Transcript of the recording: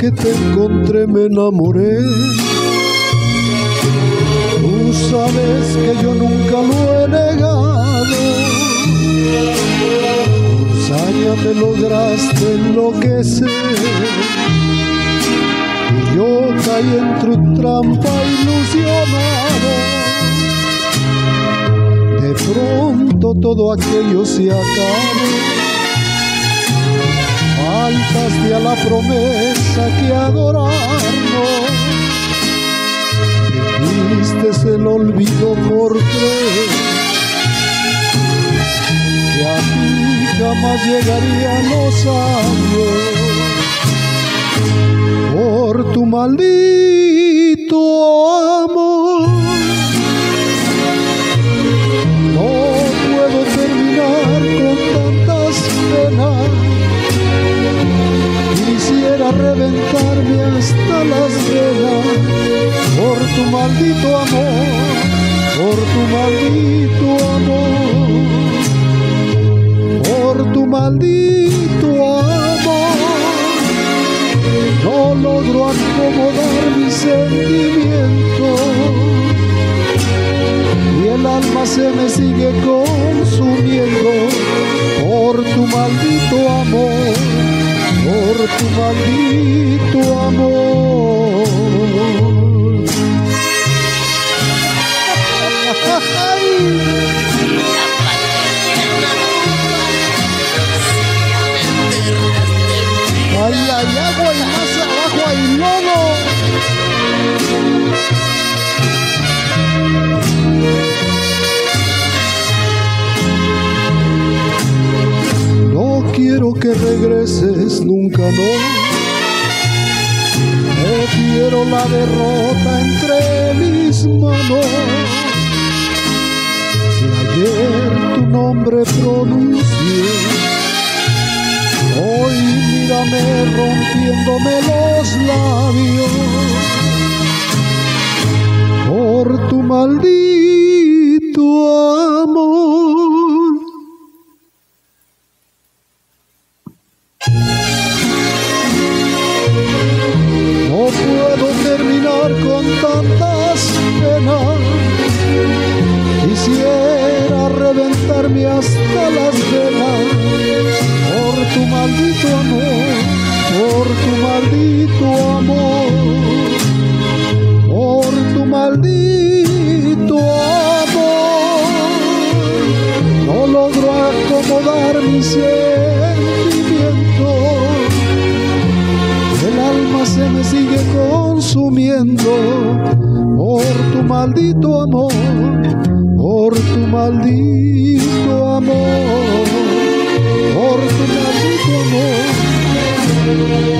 que te encontré me enamoré. Tú sabes que yo nunca lo he negado. Saña me lograste enloquecer. Y yo caí en tu trampa ilusionado. De pronto todo aquello se acabó a la promesa que adorarnos. Dijiste el olvido por creer que a ti jamás llegarían los años por tu maldito por tu maldito amor, por tu maldito amor, por tu maldito amor. No logro acomodar mi sentimiento y el alma se me sigue consumiendo por tu maldito amor por tu maldito amor. Que regreses nunca no. quiero la derrota entre mis manos. Si ayer tu nombre pronuncié, hoy mírame rompiéndome los labios por tu maldito tantas penas. Quisiera reventarme hasta las venas por tu maldito amor, por tu maldito amor, por tu maldito amor. No logro acomodar mi sentimiento, se me sigue con consumiendo por tu maldito amor, por tu maldito amor, por tu maldito amor.